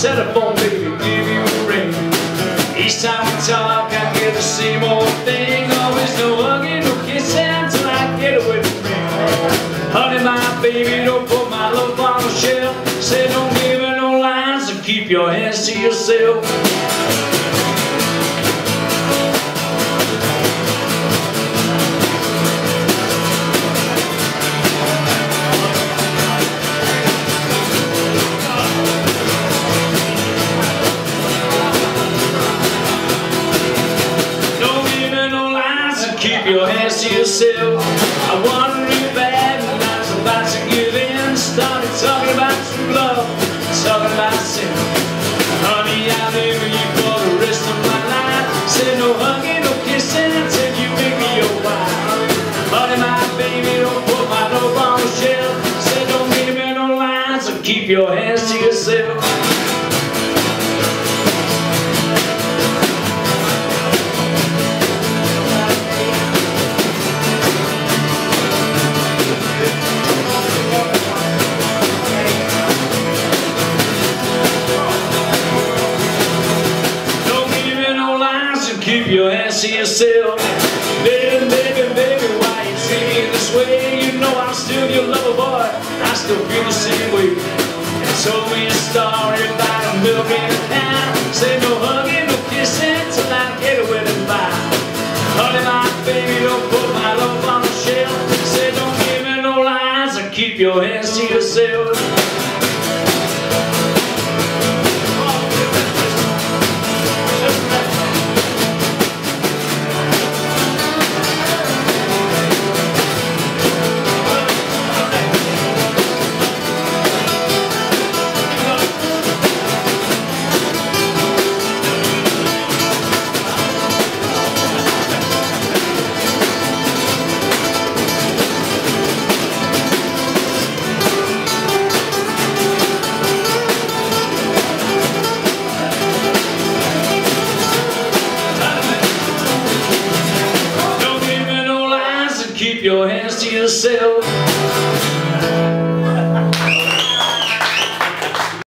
telephone, baby, give you a ring. Each time we talk, I get the same old thing. Always no hugging, no kissing until I get away from. Honey, my baby, don't put my love on the shelf. Say don't give no and keep your hands to yourself. Your hands to yourself. I wonder if bad I was about to give in. Started talking about true love, talking about sin. Honey, I'll live with you for the rest of my life. Said no hugging, no kissing until you make me your wife. Honey, my baby, don't put my love on the shelf. Said don't give me no lines and keep your hands to yourself. To yourself. Baby, baby, baby, why you treat me this way? You know I'm still your lover boy. I still feel the same way. Me a story about a milk and cow. Say no hugging, no kissing till I get away to buy. Honey, my baby, don't put my love on the shelf. Say don't give me no lines and keep your hands to yourself. Keep your hands to yourself.